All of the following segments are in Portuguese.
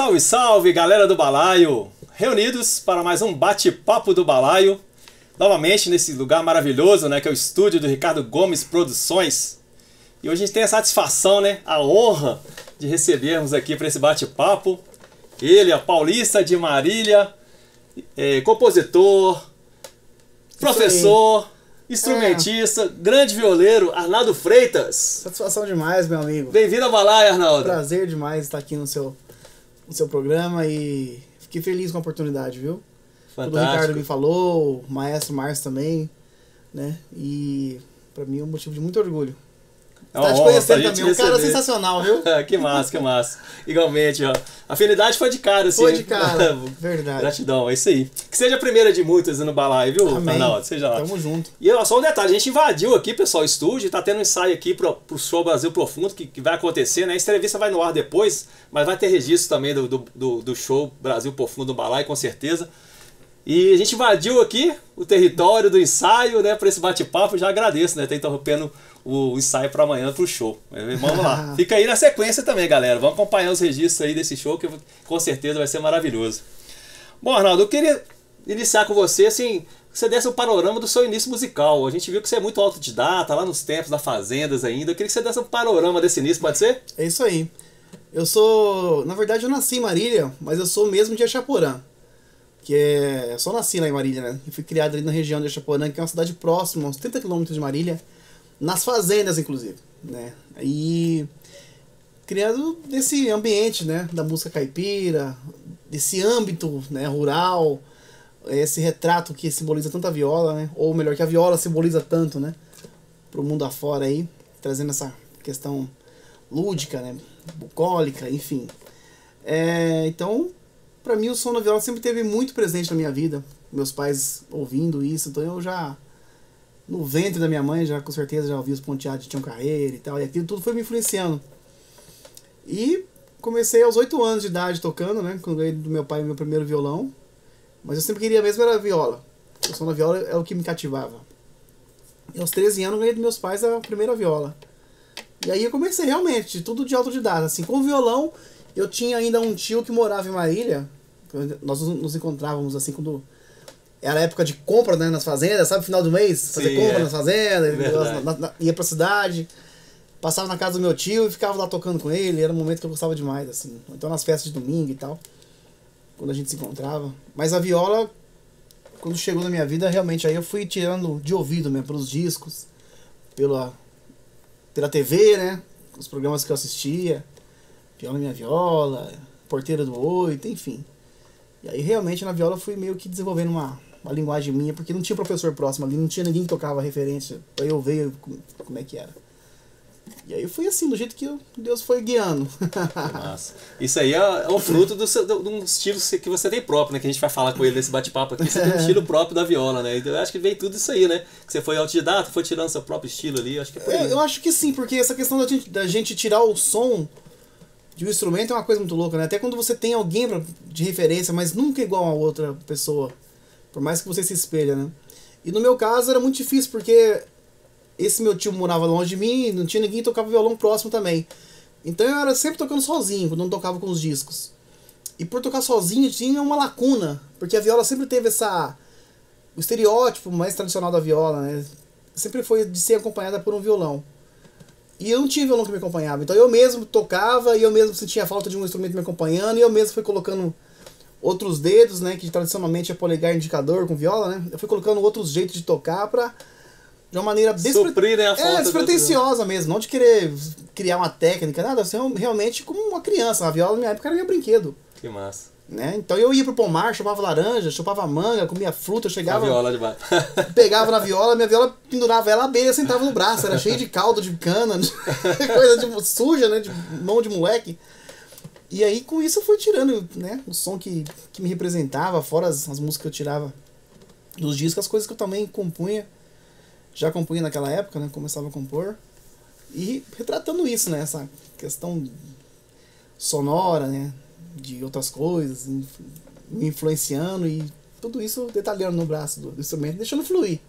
Salve, salve, galera do Balaio! Reunidos para mais um bate-papo do Balaio. Novamente nesse lugar maravilhoso, né, que é o estúdio do Ricardo Gomes Produções. E hoje a gente tem a satisfação, né, a honra de recebermos aqui para esse bate-papo ele, a paulista de Marília, é, compositor, professor, instrumentista, é. grande violeiro, Arnaldo Freitas. Satisfação demais, meu amigo. Bem-vindo ao Balaio, Arnaldo. Prazer demais estar aqui no seu, no seu programa e fiquei feliz com a oportunidade, viu? Fantástico. O Ricardo me falou, o maestro Márcio também, né? E para mim é um motivo de muito orgulho. É tá te conhecendo também, um cara sensacional, viu? que massa, que massa. Igualmente, ó. A afinidade foi de cara, assim. Foi de cara, verdade. Gratidão, é isso aí. Que seja a primeira de muitas no balaio, viu. Arnaldo? Seja lá. Tamo junto. E ó, só um detalhe, a gente invadiu aqui, pessoal, o estúdio, tá tendo um ensaio aqui pro, pro show Brasil Profundo, que, que vai acontecer, né? Essa entrevista vai no ar depois, mas vai ter registro também do, do, do, do show Brasil Profundo no balaio, com certeza. E a gente invadiu aqui o território do ensaio, né, para esse bate-papo. Já agradeço, né, ter interrompendo o ensaio para amanhã para o show. Vamos lá. Fica aí na sequência também, galera. Vamos acompanhar os registros aí desse show que com certeza vai ser maravilhoso. Bom, Arnaldo, eu queria iniciar com você assim, você desse um panorama do seu início musical. A gente viu que você é muito autodidata, lá nos tempos da Fazendas ainda. Eu queria que você desse um panorama desse início, pode ser? É isso aí. Eu sou, na verdade eu nasci em Marília, mas eu sou mesmo de Achaporã que é. Eu só nasci lá em Marília, né? Fui criado ali na região de Achaporã, que é uma cidade próxima, uns 30 quilômetros de Marília, nas fazendas, inclusive, né? E. Criado nesse ambiente, né? Da música caipira, desse âmbito né, rural, esse retrato que simboliza tanto a viola, né? Ou melhor, que a viola simboliza tanto, né? Pro mundo afora aí, trazendo essa questão lúdica, né? Bucólica, enfim. É, então, para mim o som da viola sempre teve muito presente na minha vida. Meus pais ouvindo isso, então eu já no ventre da minha mãe já com certeza já ouvi os ponteados de Tião Carreira e tal, e aquilo tudo foi me influenciando. E comecei aos 8 anos de idade tocando, né, quando ganhei do meu pai o meu primeiro violão. Mas eu sempre queria mesmo era a viola. O som da viola é o que me cativava. E aos 13 anos ganhei dos meus pais a primeira viola. E aí eu comecei realmente, tudo de autodidata, assim, com violão eu tinha ainda um tio que morava em Marília. Nós nos encontrávamos assim quando. Era época de compra né, nas fazendas, sabe? Final do mês, fazer Sim, compra é. nas fazendas, na, na, ia pra cidade. Passava na casa do meu tio e ficava lá tocando com ele. Era um momento que eu gostava demais, assim. Então nas festas de domingo e tal. Quando a gente se encontrava. Mas a viola, quando chegou na minha vida, realmente aí eu fui tirando de ouvido mesmo, pelos discos, pela, pela TV, né? Os programas que eu assistia. Viola Minha Viola, Porteira do Oito, enfim. E aí realmente na viola fui meio que desenvolvendo uma, uma linguagem minha, porque não tinha professor próximo ali, não tinha ninguém que tocava referência pra eu ver como é que era. E aí foi assim, do jeito que Deus foi guiando. Nossa. Isso aí é, é o fruto do, seu, do, um estilo que você tem próprio, né? Que a gente vai falar com ele nesse bate-papo aqui. Você tem um estilo próprio da viola, né? Então eu acho que veio tudo isso aí, né? Que você foi autodidata, foi tirando seu próprio estilo ali. Acho que é aí. É, eu acho que sim, porque essa questão da gente, da gente tirar o som de um instrumento é uma coisa muito louca, né? Até quando você tem alguém pra, de referência, mas nunca igual a outra pessoa. Por mais que você se espelha, né? E no meu caso era muito difícil, porque esse meu tio morava longe de mim, não tinha ninguém que tocava violão próximo também. Então eu era sempre tocando sozinho, quando não tocava com os discos. E por tocar sozinho tinha uma lacuna, porque a viola sempre teve essa. o estereótipo mais tradicional da viola, né? Sempre foi de ser acompanhada por um violão. E eu não tinha violão que me acompanhava. Então eu mesmo tocava e eu mesmo sentia falta de um instrumento me acompanhando e eu mesmo fui colocando outros dedos, né, que tradicionalmente é polegar indicador com viola, né? Eu fui colocando outros jeitos de tocar pra de uma maneira despre... Suprir, né, a é, despretensiosa mesmo, não de querer criar uma técnica, nada, assim, realmente como uma criança. A viola na minha época era meu brinquedo. Que massa. Né? Então eu ia pro pomar, chupava laranja, chupava manga, comia fruta, eu chegava. A viola de baixo. pegava na viola, minha viola pendurava ela à beira, sentava no braço, era cheio de caldo de cana, coisa de, suja, né? De mão de moleque. E aí com isso eu fui tirando, né? O som que, que me representava, fora as, as músicas que eu tirava dos discos, as coisas que eu também compunha. Já compunha naquela época, né? Começava a compor. E retratando isso, né? Essa questão sonora, né? de outras coisas, me influenciando e tudo isso detalhando no braço do, instrumento, deixando fluir.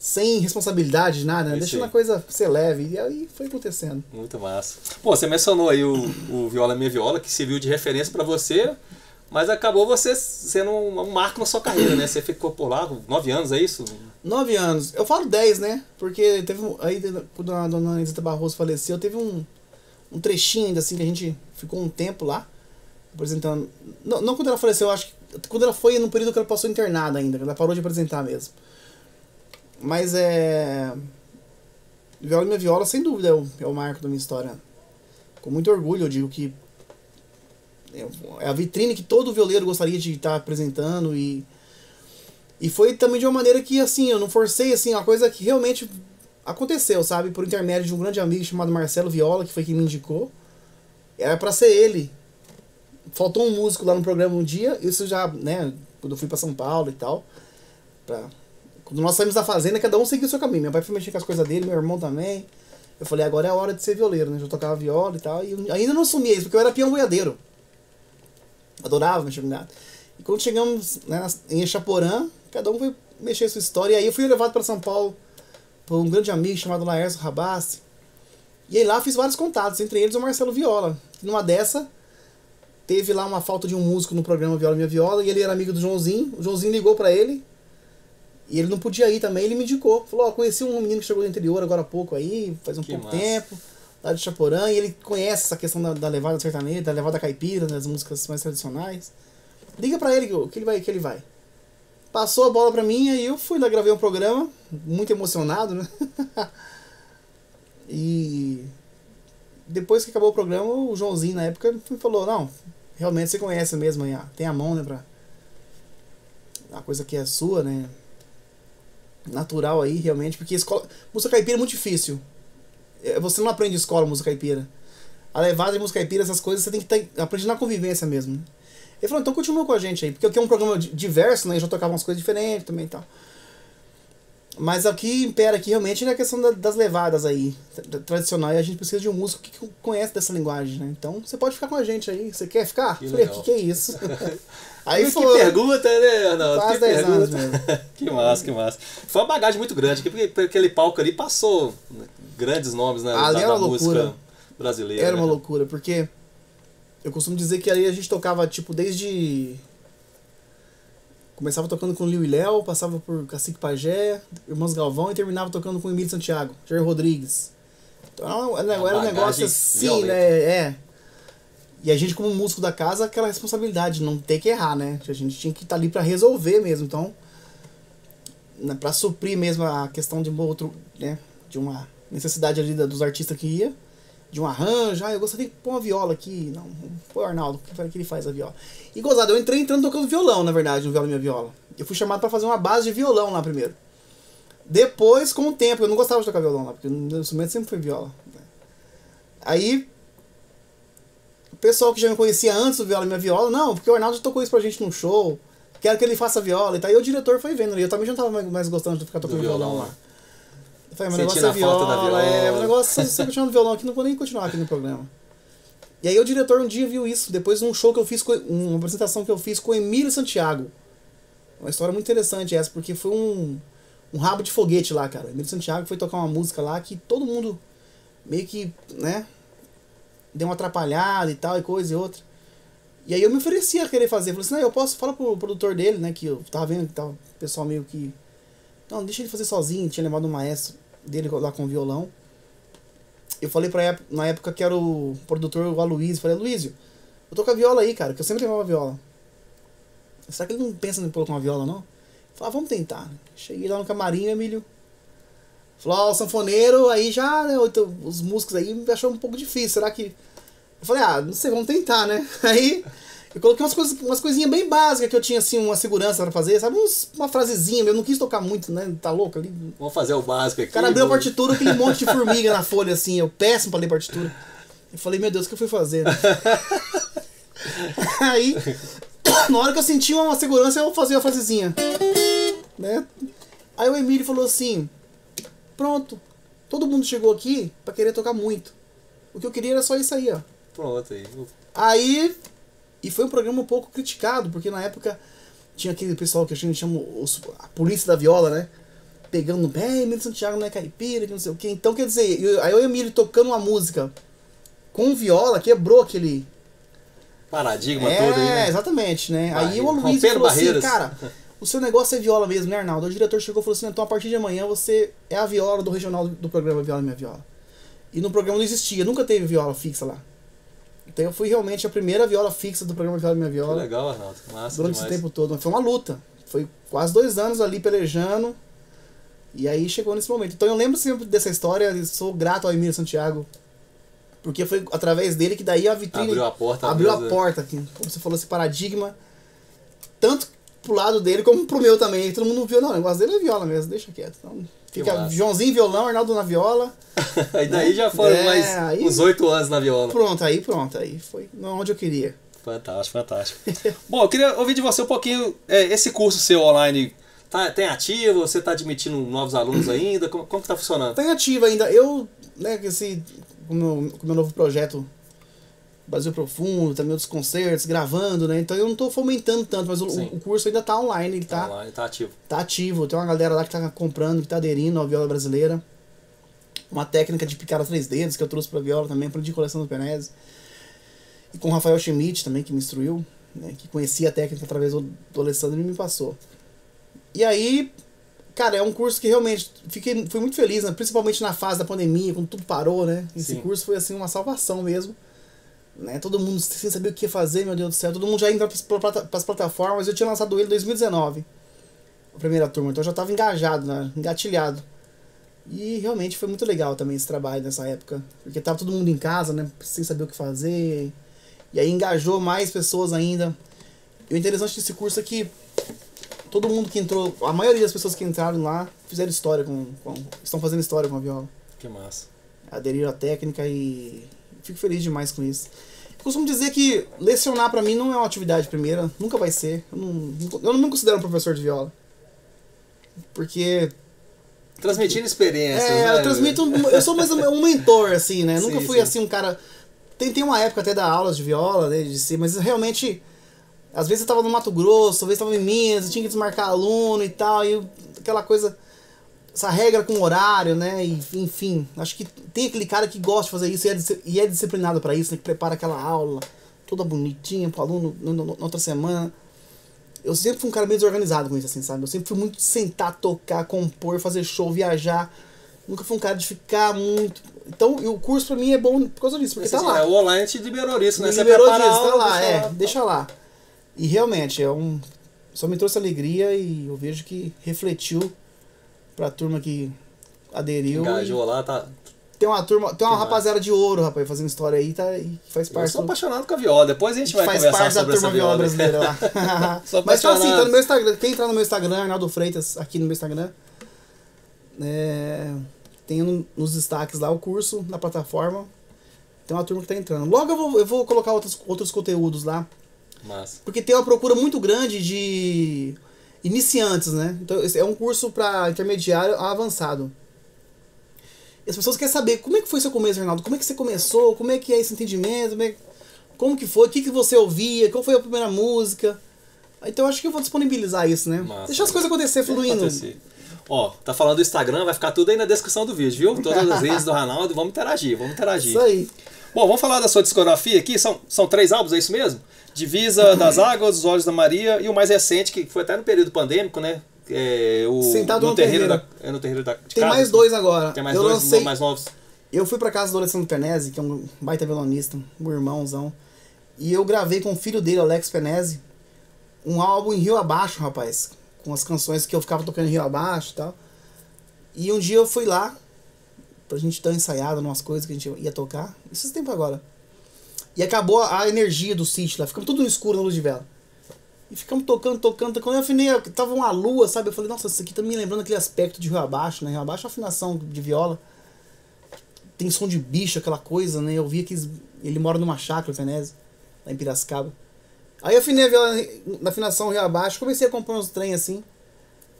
Sem responsabilidade de nada, né? Deixando a coisa ser leve. E aí foi acontecendo. Muito massa. Pô, você mencionou aí o, o Viola Minha Viola, que serviu de referência pra você, mas acabou você sendo um, um marco na sua carreira, né? Você ficou por lá, nove anos, é isso? Nove anos. Eu falo dez, né? Porque teve um, aí quando a dona Anisita Barroso faleceu, teve um, um trechinho ainda assim que a gente ficou um tempo lá apresentando. Não, não quando ela faleceu, eu acho que quando ela foi no período que ela passou internada ainda, ela parou de apresentar mesmo. Mas é. Viola Minha Viola, sem dúvida, é o, é o marco da minha história. Com muito orgulho, eu digo que. É é a vitrine que todo violeiro gostaria de estar apresentando e. E foi também de uma maneira que, assim, eu não forcei, assim, uma coisa que realmente aconteceu, sabe? Por intermédio de um grande amigo chamado Marcelo Viola, que foi quem me indicou. Era pra ser ele. Faltou um músico lá no programa um dia, isso já, né, quando eu fui pra São Paulo e tal. Pra... Quando nós saímos da fazenda, cada um seguiu o seu caminho. Meu pai foi mexer com as coisas dele, meu irmão também. Eu falei, agora é a hora de ser violeiro, né? Eu tocava viola e tal. E ainda não assumia isso, porque eu era peão boiadeiro. Adorava mexer com nada. E quando chegamos né, em Echaporã, cada um foi mexer sua história. E aí eu fui levado para São Paulo por um grande amigo chamado Laércio Rabassi. E aí lá fiz vários contatos, entre eles o Marcelo Viola. Numa dessa, teve lá uma falta de um músico no programa Viola Minha Viola, e ele era amigo do Joãozinho. O Joãozinho ligou para ele, e ele não podia ir também, ele me indicou. Falou, ó, conheci um menino que chegou do interior agora há pouco aí, faz um Que pouco massa. tempo, lá de Chaporã, e ele conhece essa questão da, da levada sertaneja, da levada caipira, das músicas mais tradicionais. Liga pra ele que, que ele vai, que ele vai. Passou a bola pra mim, aí eu fui lá, gravei um programa, muito emocionado, né? e depois que acabou o programa, o Joãozinho na época me falou, não, realmente você conhece mesmo aí, ó, tem a mão, né, pra... A coisa que é sua, né? Natural aí, realmente, porque escola... música caipira é muito difícil. É, Você não aprende escola música caipira. A levada de música caipira, essas coisas, você tem que ter, aprender na convivência mesmo. né? Ele falou, então continua com a gente aí, porque aqui é um programa di- diverso, né? Eu já tocava umas coisas diferentes também e tal. Mas aqui impera aqui realmente é a questão da- das levadas aí, tra- tradicional, e a gente precisa de um músico que conhece dessa linguagem, né? Então você pode ficar com a gente aí. Você quer ficar? Que Falei, o que, que é isso? aí que foi. pergunta, né, Arnaldo? Quase Que 10 anos pergunta. mesmo. que massa, que massa. Foi uma bagagem muito grande, porque porque aquele palco ali passou grandes nomes né, Ali da, era da uma loucura. música brasileira. Era uma né? loucura, porque eu costumo dizer que aí a gente tocava, tipo, desde. Começava tocando com Liu e Léo, passava por Cacique Pajé, Irmãos Galvão e terminava tocando com Emílio Santiago, Jair Rodrigues. Então era um, era um Uma negócio bagagem assim, violenta. né? É. E a gente, como músico da casa, aquela responsabilidade de não ter que errar, né? A gente tinha que estar ali pra resolver mesmo. Então, né, pra suprir mesmo a questão de um outro, né? De uma necessidade ali dos artistas que ia de um arranjo, ah, eu gostaria de pôr uma viola aqui. Não, põe o Arnaldo, que que ele faz a viola. E gozado, eu entrei entrando tocando violão, na verdade, no Viola Minha Viola. Eu fui chamado pra fazer uma base de violão lá primeiro. Depois, com o tempo, eu não gostava de tocar violão lá, porque o meu instrumento sempre foi viola. né. Aí, o pessoal que já me conhecia antes do Viola Minha Viola, não, porque o Arnaldo tocou isso pra gente num show, quero que ele faça viola e tal. E o diretor foi vendo, e eu também já não tava mais- gostando de ficar tocando violão, violão, lá. né? Eu falei, meu negócio é viola, da viola. é, o negócio, se você continuar no violão aqui, não vou nem continuar aqui no programa. E aí o diretor um dia viu isso, depois de um show que eu fiz, com, uma apresentação que eu fiz com o Emílio Santiago. Uma história muito interessante essa, porque foi um, um rabo de foguete lá, cara. O Emílio Santiago foi tocar uma música lá que todo mundo meio que, né, deu uma atrapalhada e tal, e coisa e outra. E aí eu me ofereci a querer fazer. Falei assim, não, eu posso, fala pro produtor dele, né, que eu tava vendo que tava o pessoal meio que... Não, deixa ele fazer sozinho, tinha levado um maestro dele lá com violão. Eu falei pra na época que era o produtor, o Aloysio, falei, Aloysio, eu tô com a viola aí, cara, que eu sempre levava viola. Será que ele não pensa em colocar uma viola, não? Falei, ah, vamos tentar. Cheguei lá no camarim, Emílio falou, ó, o sanfoneiro, aí já, né, os músicos aí me achou um pouco difícil, será que... Eu falei, ah, não sei, vamos tentar, né? Aí eu coloquei umas, coisas, umas coisinhas bem básicas que eu tinha, assim, uma segurança pra fazer, sabe? Uns, uma frasezinha, eu não quis tocar muito, né? Tá louco ali? Vamos fazer o básico aqui. O cara abriu a vamos- partitura, aquele monte de formiga na folha, assim, eu péssimo pra ler partitura. Eu falei, meu Deus, o que eu fui fazer? Aí, na hora que eu senti uma segurança, eu fazia a frasezinha. Né? Aí o Emílio falou assim: Pronto, todo mundo chegou aqui pra querer tocar muito. O que eu queria era só isso aí, ó. Pronto aí. Aí. E foi um programa um pouco criticado, porque na época tinha aquele pessoal que a gente chama os- a polícia da viola, né? pegando "É, Emílio Santiago não é caipira, que não sei o quê. Então, quer dizer, eu, aí o Emílio tocando uma música com viola, quebrou aquele. Paradigma é, todo aí, né? exatamente, né? Barreira. Aí o Luiz falou assim, barreiras. cara, o seu negócio é viola mesmo, né, Arnaldo? O diretor chegou e falou assim, então a partir de amanhã você é a viola do regional do, do programa Viola Minha Viola. E no programa não existia, nunca teve viola fixa lá. Então eu fui realmente a primeira viola fixa do programa Viola Minha Que Viola legal, Arnaldo. Massa durante demais. esse tempo todo. Foi uma luta. Foi quase dois anos ali pelejando. E aí chegou nesse momento. Então eu lembro sempre dessa história e sou grato ao Emílio Santiago. Porque foi através dele que daí a vitrine Abriu a porta. abriu a mesmo. porta aqui. Como você falou, esse paradigma. Tanto pro lado dele como pro meu também. Todo mundo viu, não, o negócio dele é viola mesmo, deixa quieto. Então, fica. Joãozinho violão, Arnaldo na viola. e daí já foram É, mais aí- uns oito anos na viola. Pronto, aí pronto. Aí foi onde eu queria. Fantástico, fantástico. Bom, eu queria ouvir de você um pouquinho. é, esse curso seu online tá, tem ativo? Você está admitindo novos alunos ainda? Como, como que tá funcionando? Tá em ativa ainda. Eu, né, esse. Com o meu, com o meu novo projeto Brasil Profundo, também outros concertos, gravando, né? Então eu não tô fomentando tanto, mas o, o curso ainda tá online, ele Tá tá, online, tá ativo. tá ativo. Tem uma galera lá que tá comprando, que tá aderindo à viola brasileira. Uma técnica de picar a três dedos que eu trouxe pra viola também, aprendi coleção do Penese. E com o Rafael Schmidt também, que me instruiu, né? Que conhecia a técnica através do, do Alessandro e me passou. E aí, cara, é um curso que realmente fiquei, fui muito feliz, né? principalmente na fase da pandemia, quando tudo parou, né? Esse Sim. curso foi assim uma salvação mesmo. Né? Todo mundo sem saber o que fazer, meu Deus do céu. Todo mundo já indo para as plataformas. Eu tinha lançado ele em 2019, a primeira turma, então eu já estava engajado, né? engatilhado. E realmente foi muito legal também esse trabalho nessa época, porque tava todo mundo em casa, né? Sem saber o que fazer. E aí engajou mais pessoas ainda. E o interessante desse curso é que todo mundo que entrou, a maioria das pessoas que entraram lá fizeram história com, com estão fazendo história com a viola. Que massa. Aderiram à técnica e fico feliz demais com isso. Eu costumo dizer que lecionar pra mim não é uma atividade primeira, nunca vai ser. Eu não, eu não me considero um professor de viola. Porque Transmitindo experiências, é, né? eu transmito. Eu sou mais um mentor, assim, né? Sim, Nunca fui sim. assim um cara. Tentei uma época até dar aulas de viola, né? De si, mas realmente. Às vezes eu tava no Mato Grosso, às vezes eu tava em Minas, eu tinha que desmarcar aluno e tal, e eu- aquela coisa. Essa regra com horário, né? E, enfim, acho que tem aquele cara que gosta de fazer isso e é, e é disciplinado pra isso, né? Que prepara aquela aula toda bonitinha pro aluno no- no- na outra semana. Eu sempre fui um cara meio desorganizado com isso, assim, sabe? Eu sempre fui muito sentar, tocar, compor, fazer show, viajar. Nunca fui um cara de ficar muito. Então, o curso pra mim é bom por causa disso, porque Esse- tá lá. é, o online te liberou isso, né? Me Você liberou disso, tá lá, deixa é, deixa lá. E realmente, é um. Só me trouxe alegria e eu vejo que refletiu pra turma que aderiu. Engajou lá, tá. Tem uma turma, tem uma Que rapaziada de ouro, rapaz, fazendo história aí, tá? E faz Eu parte sou do- apaixonado com a viola. Depois a gente vai faz conversar parte da sobre turma viola brasileira lá. Mas tá assim, tá no meu Instagram. Quem entrar no meu Instagram, Arnaldo Freitas, aqui no meu Instagram, é, tem no- nos destaques lá o curso na plataforma. Tem uma turma que tá entrando. Logo eu vou, eu vou colocar outros, outros conteúdos lá. Massa. Porque tem uma procura muito grande de iniciantes, né? Então é um curso para intermediário a avançado. E as pessoas querem saber como é que foi seu começo, Arnaldo? Como é que você começou? Como é que é esse entendimento? Como, é- como que foi? O que, que você ouvia? Qual foi a primeira música? Então eu acho que eu vou disponibilizar isso, né? Massa. Deixar as coisas acontecer, fluindo. Acontecer. Ó, tá falando do Instagram, vai ficar tudo aí na descrição do vídeo, viu? Todas as redes do Ronaldo, vamos interagir, vamos interagir. Isso aí. Bom, vamos falar da sua discografia aqui. São, são três álbuns, é isso mesmo? Divisa das Águas, Os Olhos da Maria e o mais recente, que foi até no período pandêmico, né? É, o, Sentado no no terreiro terreiro. da, é no terreiro da Tem casa, mais dois agora. Tem mais eu dois lancei, mais novos. Eu fui pra casa do Alessandro Penese, que é um baita violonista, um irmãozão. E eu gravei com o filho dele, Alex Penese, um álbum em Rio Abaixo, rapaz. Com as canções que eu ficava tocando Rio Abaixo e tal. E um dia eu fui lá, pra gente dar uma ensaiada umas coisas que a gente ia tocar. Isso esse tempo agora. E acabou a energia do sítio lá, ficamos tudo no escuro na luz de vela. E ficamos tocando, tocando. Quando eu afinei, tava uma lua, sabe? Eu falei, nossa, isso aqui tá me lembrando aquele aspecto de Rio Abaixo, né? Rio Abaixo é afinação de viola tem som de bicho, aquela coisa, né? Eu via que ele mora numa chácara, o Veneze, lá em Piracicaba. Aí eu afinei a viola na afinação Rio Abaixo, comecei a comprar uns trem assim.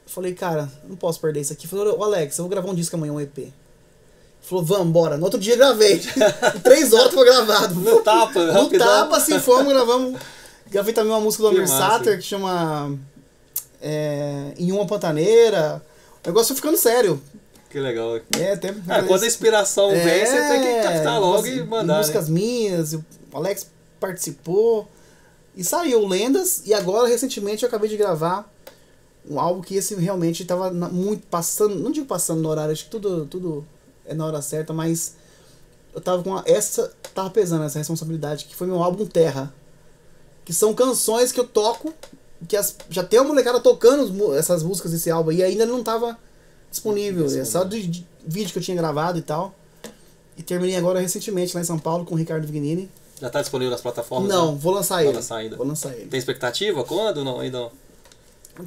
Falei, cara, não posso perder isso aqui. Falei, ô Alex, eu vou gravar um disco amanhã, um EP. Falou, vamos, bora. No outro dia gravei. três horas foi gravado. No tapa, No rapidão. tapa, assim, fomos, gravamos. Gravei também uma música do Amir. Sater que chama é, Em Uma Pantaneira. O negócio ficando sério. Que legal. É, tem. Ah, quando a inspiração É, vem, você tem que captar logo e mandar. Músicas Né? minhas, o Alex participou. E saiu Lendas, e agora, recentemente, eu acabei de gravar um álbum que esse realmente tava na- muito passando, não digo passando no horário, acho que tudo, tudo é na hora certa, mas eu tava com essa, tava pesando essa responsabilidade, que foi meu álbum Terra. Que são canções que eu toco, que as, já tem uma molecada tocando essas músicas desse álbum, e ainda não tava disponível, é só de, de vídeo que eu tinha gravado e tal. E terminei agora recentemente lá em São Paulo com o Ricardo Vignini. Já tá disponível nas plataformas? Não, né? vou lançar Vai ele. lançar ainda. Vou lançar ele. Tem expectativa? Quando? Não, ainda não.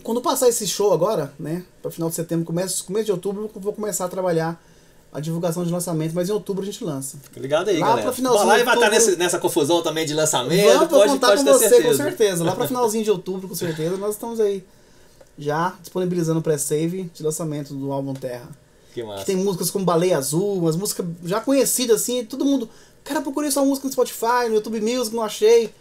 Quando passar esse show agora, né, para final de setembro, começo, começo de outubro, eu vou começar a trabalhar a divulgação de lançamento, mas em outubro a gente lança. Fica ligado aí, Lá galera. pra finalzinho Vai lá vai estar outubro- nesse, nessa confusão também de lançamento. Vamos pode, contar pode com você, certeza. com certeza. Lá para finalzinho de outubro, com certeza, nós estamos aí já disponibilizando o pré-save de lançamento do álbum Terra. Que massa. Que tem músicas como Baleia Azul, umas músicas já conhecidas assim, todo mundo. Cara, procurei sua música no Spotify, no YouTube Music, não achei.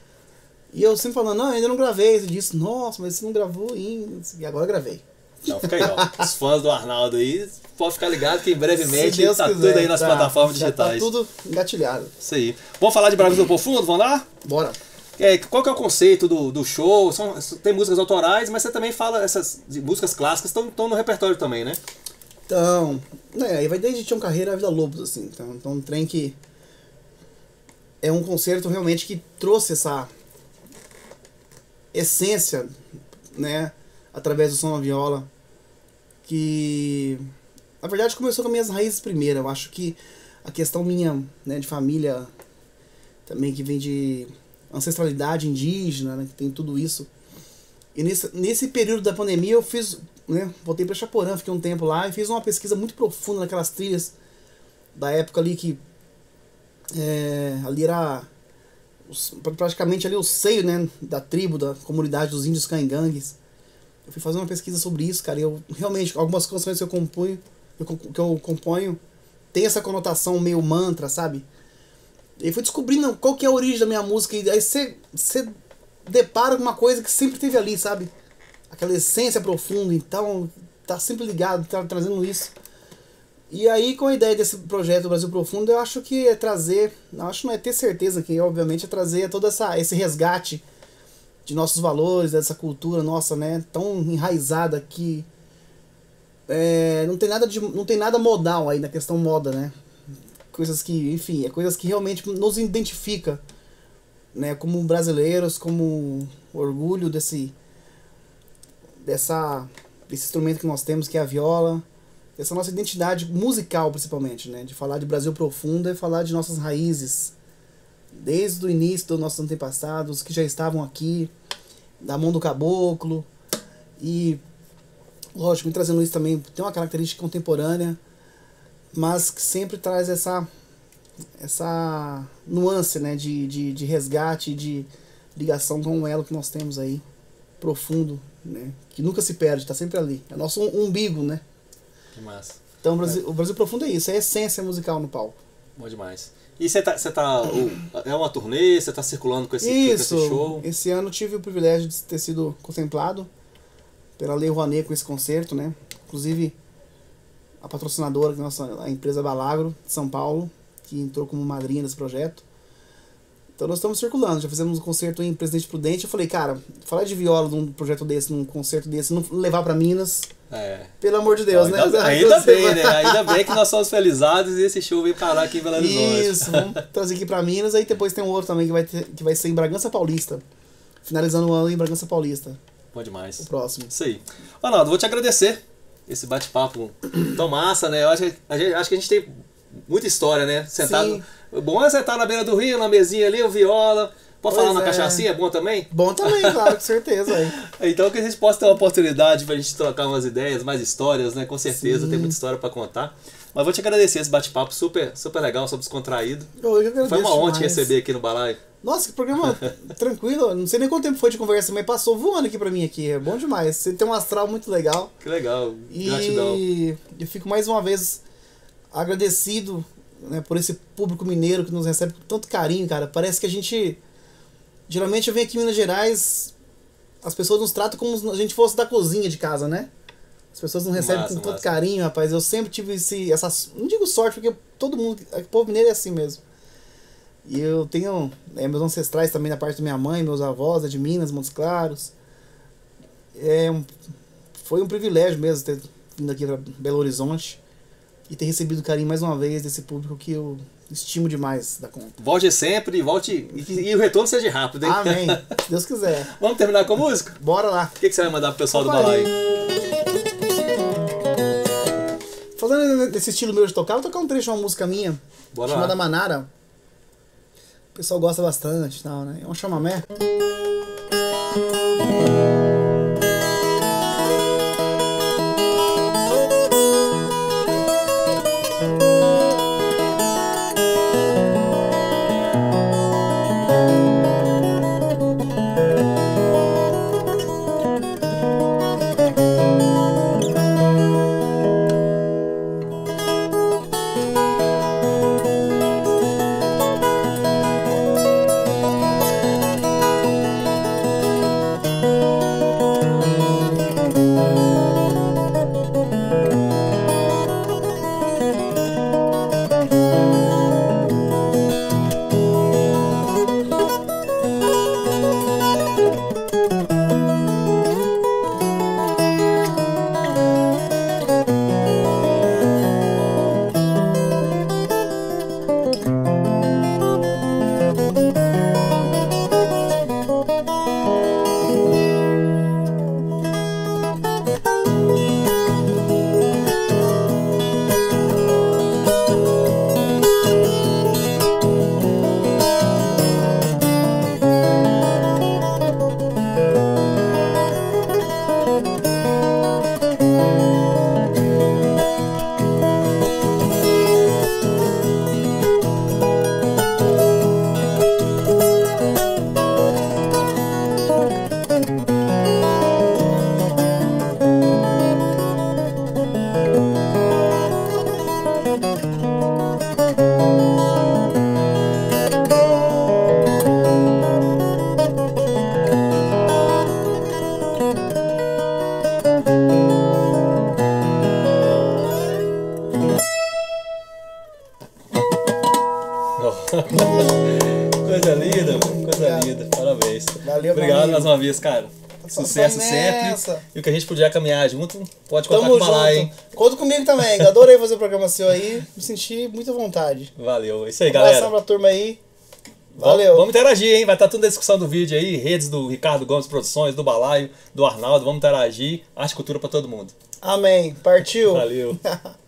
E eu sempre falando, não, ainda não gravei. Você disse, nossa, mas você não gravou ainda. E agora eu gravei. Então fica aí, ó. Os fãs do Arnaldo aí, pode ficar ligado que brevemente tá quiser, tudo aí nas tá. plataformas Já digitais. Tá tudo engatilhado. Isso aí. Vamos falar de Brasil Profundo? Vamos lá? Bora. É, qual que é o conceito do, do show? São, tem músicas autorais, mas você também fala essas músicas clássicas estão no repertório também, né? Então, né, aí vai desde Tião Carreira a Vida Lobos, assim. Então, então um trem que. É um concerto realmente que trouxe essa essência, né, através do som da viola, que na verdade começou com minhas raízes primeiro. Eu acho que a questão minha, né, de família também que vem de ancestralidade indígena, né, que tem tudo isso. E nesse, nesse período da pandemia eu fiz, né, voltei para Chaporã, fiquei um tempo lá e fiz uma pesquisa muito profunda naquelas trilhas da época ali que é, ali era os- praticamente ali o seio, né, da tribo, da comunidade dos índios cangangues. Eu fui fazer uma pesquisa sobre isso, cara, e eu realmente algumas canções que eu componho, eu que eu componho tem essa conotação meio mantra, sabe? E fui descobrindo qual que é a origem da minha música e aí você depara com uma coisa que sempre teve ali, sabe? Aquela essência profunda, então tá sempre ligado, tá trazendo isso. E aí, com a ideia desse projeto Brasil Profundo, eu acho que é trazer, acho não é ter certeza que, obviamente, é trazer todo essa, esse resgate de nossos valores, dessa cultura nossa, né, tão enraizada que é, não tem nada de, não tem nada modal aí na questão moda, né? Coisas que, enfim, é coisas que realmente nos identifica, né, como brasileiros, como orgulho desse dessa desse instrumento que nós temos que é a viola essa nossa identidade musical principalmente, né? De falar de Brasil profundo é falar de nossas raízes, desde o início dos nossos antepassados que já estavam aqui, da mão do caboclo e lógico, me trazendo isso também tem uma característica contemporânea, mas que sempre traz essa essa nuance, né? De, de, de resgate, de ligação com um elo que nós temos aí profundo, né? Que nunca se perde, está sempre ali. É nosso umbigo, né? Que massa. Então o Brasil, o Brasil Profundo é isso, é a essência musical no palco. Bom demais. E você tá. Você tá o- é uma turnê? Você tá circulando com esse, com isso, esse show? esse ano tive o privilégio de ter sido contemplado pela Lei Rouanet com esse concerto, né? Inclusive a patrocinadora, que é a nossa, a empresa Balagro, de São Paulo, que entrou como madrinha desse projeto. Então nós estamos circulando, já fizemos um concerto em Presidente Prudente. Eu falei, cara, falar de viola num projeto desse, num concerto desse, não levar pra Minas, É. pelo amor de Deus, ainda, né? ainda Você bem, né? Ainda bem que nós somos felizados e esse show veio parar aqui em Belo Horizonte. Isso, vamos trazer aqui pra Minas. Aí depois tem um outro também que vai, ter, que vai ser em Bragança Paulista. Finalizando o ano em Bragança Paulista, Bom demais. o próximo. Isso aí. Ronaldo, vou te agradecer esse bate-papo tão massa, né? Eu acho que, a gente, acho que a gente tem muita história, né? Sentado. Sim. Bom é sentar na beira do rio, na mesinha ali, o viola. Pode Pois falar na é. cachaçinha, é bom também? Bom também, claro, com certeza. Então que a gente possa ter uma oportunidade pra gente trocar umas ideias, mais histórias, né? Com certeza, Sim. tem muita história pra contar. Mas vou te agradecer esse bate-papo super, super legal, super descontraído. Eu, Foi uma honra te receber aqui no Balaio. Nossa, que programa tranquilo. Não sei nem quanto tempo foi de conversa, mas passou voando aqui pra mim aqui. É bom demais. Você tem um astral muito legal. Que legal, gratidão. E eu fico mais uma vez agradecido né, por esse público mineiro que nos recebe com tanto carinho, cara. Parece que a gente. Geralmente eu venho aqui em Minas Gerais, as pessoas nos tratam como se a gente fosse da cozinha de casa, né? As pessoas não recebem Massa, com tanto massa. carinho, rapaz. Eu sempre tive esse, essa. Não digo sorte, porque todo mundo. O povo mineiro é assim mesmo. E eu tenho é, meus ancestrais também da parte da minha mãe, meus avós, é de Minas, Montes Claros. É um, foi um privilégio mesmo ter vindo aqui para Belo Horizonte e ter recebido carinho mais uma vez desse público que eu estimo demais da conta. Volte sempre, volte. E, e o retorno seja rápido, hein? Amém. Se Deus quiser. Vamos terminar com a música? Bora lá. O que, que você vai mandar pro pessoal do Opa, balaio? Fazendo desse estilo meu de tocar, vou tocar um trecho de uma música minha Bora chamada lá. Manara. O pessoal gosta bastante e tal, né? É um chamamé. Linda. Parabéns. Valeu, Obrigado mais uma vez, cara. Sucesso Vamos sempre. E o que a gente puder caminhar junto, pode contar Tamo com o Balai, hein? junto. Conta comigo também. Adorei fazer o programa seu aí. Me senti muito à vontade. Valeu. É isso aí, Um abração galera. pra turma aí. Valeu. Vamos interagir, hein? Vai estar tudo na descrição do vídeo aí. Redes do Ricardo Gomes Produções, do Balaio, do Arnaldo. Vamos interagir. Arte e cultura pra todo mundo. Amém. Partiu. Valeu.